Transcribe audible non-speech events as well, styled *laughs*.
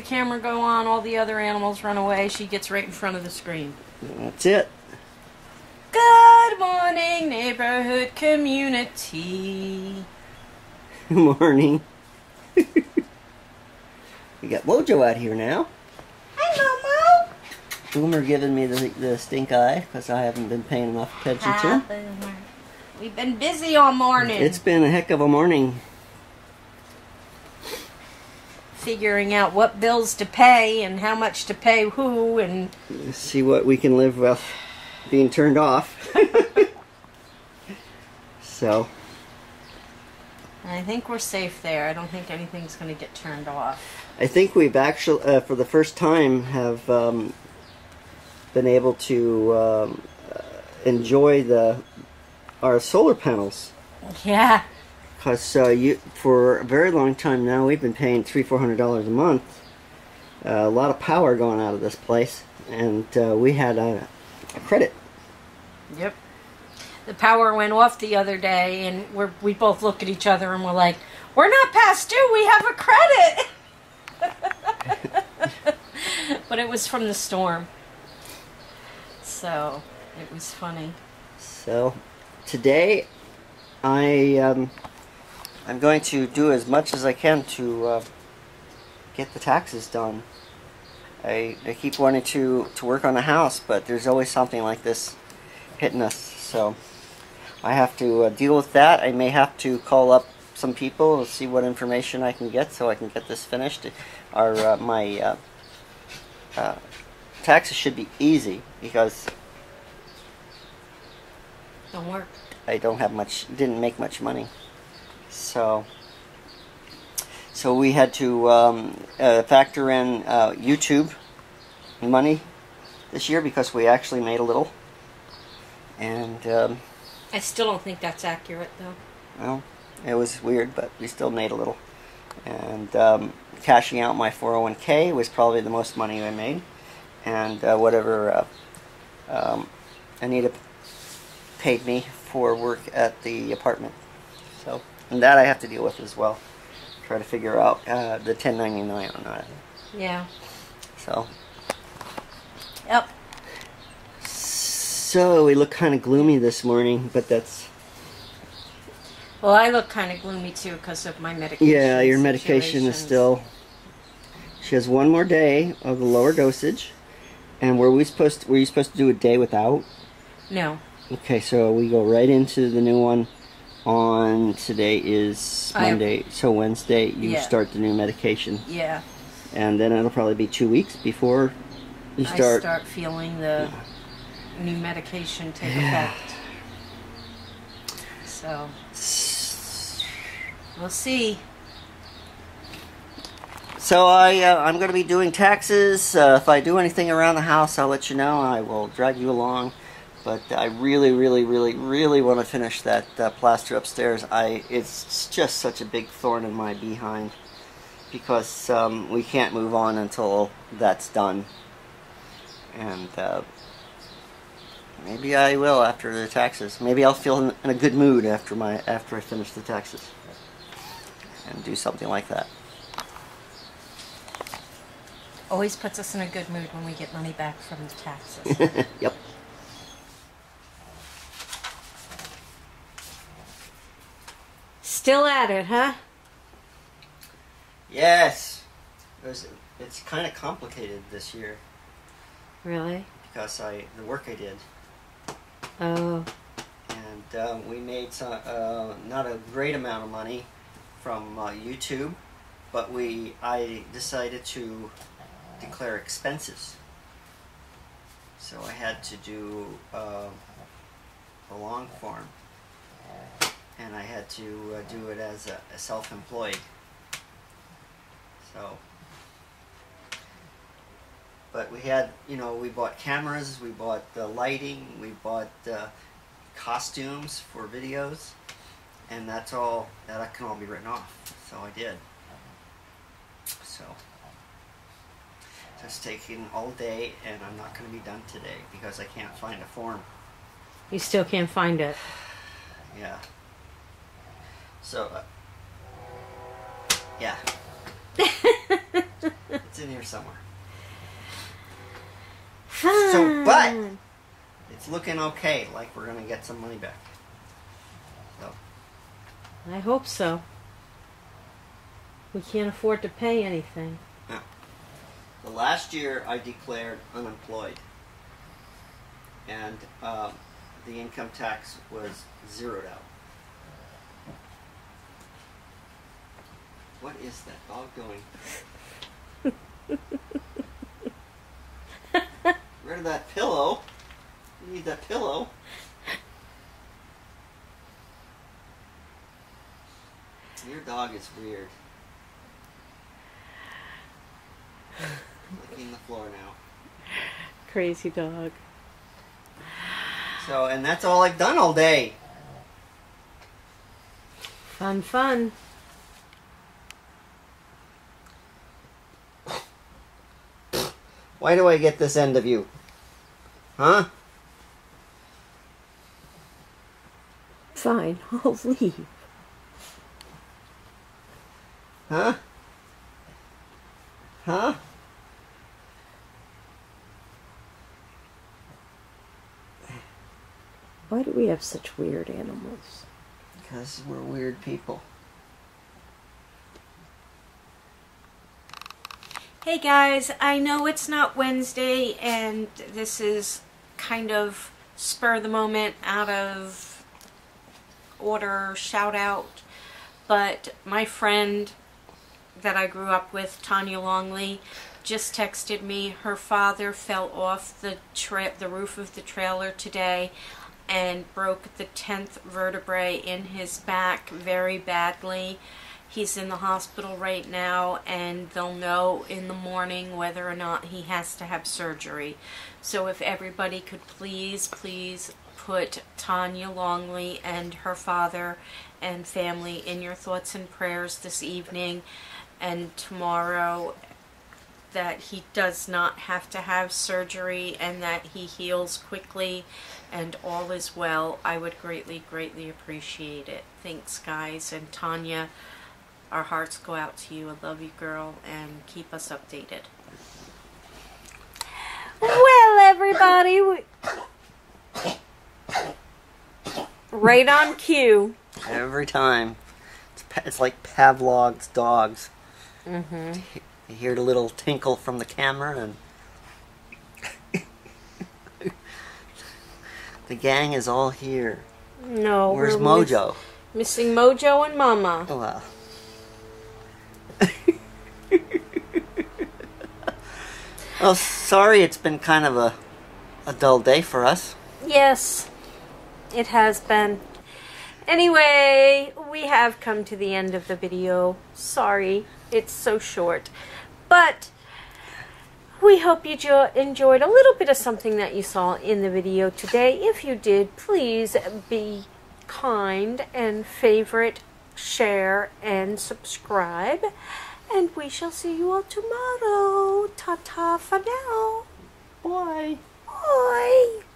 camera go on, all the other animals run away. She gets right in front of the screen. That's it. Good morning, neighborhood community. *laughs* Morning. *laughs* we got Mojo out here now. Hi, Momo. Boomer giving me the, the stink eye because I haven't been paying enough attention to him. Boomer. We've been busy all morning. It's been a heck of a morning. Figuring out what bills to pay and how much to pay who and see what we can live with being turned off. *laughs* so, I think we're safe there. I don't think anything's going to get turned off. I think we've actually, uh, for the first time, have um, been able to um, uh, enjoy the our solar panels. Yeah. Because uh, you, for a very long time now, we've been paying three, four hundred dollars a month. Uh, a lot of power going out of this place, and uh, we had a, a credit. Yep. The power went off the other day, and we're, we both look at each other and we're like, "We're not past due. We have a credit." *laughs* but it was from the storm, so it was funny. So, today, I um, I'm going to do as much as I can to uh, get the taxes done. I, I keep wanting to, to work on the house, but there's always something like this hitting us. So I have to uh, deal with that. I may have to call up some people and see what information I can get so I can get this finished. Our uh, my uh, uh, taxes should be easy because Don't work. I don't have much, didn't make much money. So, so we had to um, uh, factor in uh, YouTube money this year because we actually made a little. And, um, I still don't think that's accurate, though. well, it was weird, but we still made a little. And um, cashing out my 401k was probably the most money I made. And uh, whatever uh, um, Anita paid me for work at the apartment. So, and that I have to deal with as well. Try to figure out uh, the 1099 on that. Yeah. So, Yep. so we look kind of gloomy this morning, but that's Well, I look kind of gloomy too because of my medication. yeah. Your medication is still. She has one more day of the lower dosage, and were we supposed? To, were you supposed to do a day without? No. Okay, so we go right into the new one. On today is I- Monday, so Wednesday you Yeah. start the new medication. Yeah. and then it'll probably be two weeks before you I start. start feeling the new medication take effect. So we'll see. So I, uh, I'm going to be doing taxes. Uh, if I do anything around the house, I'll let you know. I will drag you along. But I really, really, really, really want to finish that uh, plaster upstairs. I, it's just such a big thorn in my behind because um, we can't move on until that's done. And uh, maybe I will after the taxes. Maybe I'll feel in, in a good mood after my after I finish the taxes and do something like that. Always puts us in a good mood when we get money back from the taxes. *laughs* yep. Still at it, huh? Yes. There's, it's kind of complicated this year Really? because I the work I did, Oh. and uh, we made some uh, not a great amount of money from uh, YouTube, but we I decided to declare expenses. So I had to do uh, a long form, and I had to uh, do it as a, a self-employed. So, but we had, you know, we bought cameras, we bought uh, lighting, we bought uh, costumes for videos, and that's all. That can all be written off. So I did. So. Just taking all day, and I'm not going to be done today because I can't find a form. You still can't find it. Yeah. So, uh, yeah. *laughs* it's in here somewhere. So, but it's looking okay. Like we're gonna get some money back. So I hope so. We can't afford to pay anything. the last year I declared unemployed, and um, the income tax was zeroed out. What is that dog doing? Rid of that pillow. You need that pillow. Your dog is weird. Licking the floor now. Crazy dog. So, and that's all I've done all day. Fun, fun. Why do I get this end of you? Huh? Fine, *laughs* I'll leave. Huh? Huh? Why do we have such weird animals? Because we're weird people. Hey guys, I know it's not Wednesday and this is kind of spur the moment out of order shout out, but my friend that I grew up with, Tanya Longley, just texted me her father fell off the the roof of the trailer today and broke the 10th vertebrae in his back very badly. He's in the hospital right now, and they'll know in the morning whether or not he has to have surgery. So, if everybody could please, please put Tanya Longley and her father and family in your thoughts and prayers this evening and tomorrow that he does not have to have surgery and that he heals quickly and all is well, I would greatly, greatly appreciate it. Thanks, guys. And Tanya, our hearts go out to you. I love you, girl, and keep us updated. Well, everybody, we... right on cue. Every time. It's, pa- it's like Pavlov's dogs. Mm-hmm. You hear the little tinkle from the camera, and *laughs* the gang is all here. No, Where's we're miss- Mojo? missing Mojo and Mama. Oh, well. Well, sorry it's been kind of a, a dull day for us. Yes, it has been. Anyway, we have come to the end of the video. Sorry, it's so short. But we hope you enjoyed a little bit of something that you saw in the video today. If you did, please be kind and favorite, share, and subscribe. And we shall see you all tomorrow. Ta ta for now. Bye. Bye.